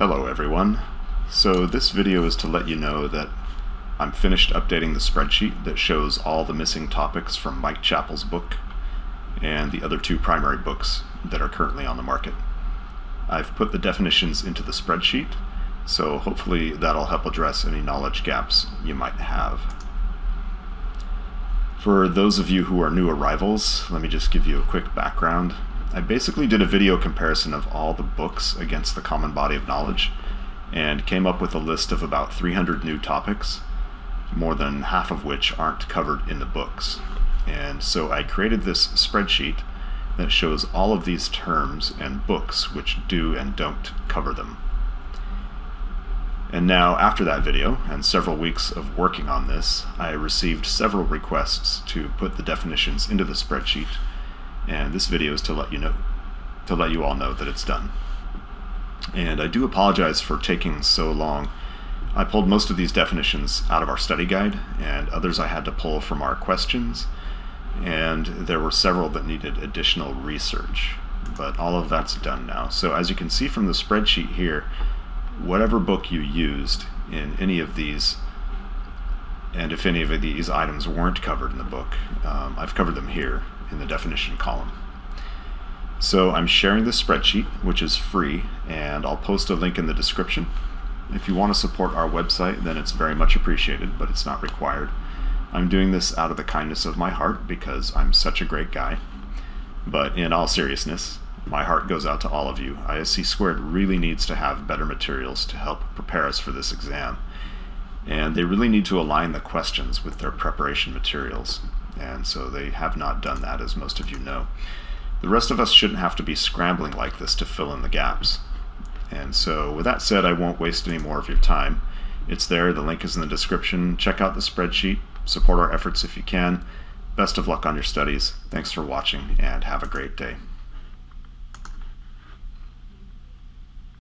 Hello everyone. So this video is to let you know that I'm finished updating the spreadsheet that shows all the missing topics from Mike Chapple's book and the other two primary books that are currently on the market. I've put the definitions into the spreadsheet, so hopefully that'll help address any knowledge gaps you might have. For those of you who are new arrivals, let me just give you a quick background. I basically did a video comparison of all the books against the common body of knowledge and came up with a list of about 300 new topics, more than half of which aren't covered in the books. And so I created this spreadsheet that shows all of these terms and books which do and don't cover them. And now, after that video, and several weeks of working on this, I received several requests to put the definitions into the spreadsheet, and this video is to let you know, to let you all know that it's done. And I do apologize for taking so long. I pulled most of these definitions out of our study guide, and others I had to pull from our questions, and there were several that needed additional research. But all of that's done now. So as you can see from the spreadsheet here, whatever book you used in any of these, and if any of these items weren't covered in the book, um, I've covered them here in the definition column. So I'm sharing this spreadsheet, which is free, and I'll post a link in the description. If you want to support our website, then it's very much appreciated, but it's not required. I'm doing this out of the kindness of my heart because I'm such a great guy. But in all seriousness, my heart goes out to all of you. ISC Squared really needs to have better materials to help prepare us for this exam. And they really need to align the questions with their preparation materials. And so they have not done that, as most of you know. The rest of us shouldn't have to be scrambling like this to fill in the gaps. And so, with that said, I won't waste any more of your time. It's there, the link is in the description. Check out the spreadsheet, support our efforts if you can. Best of luck on your studies. Thanks for watching, and have a great day.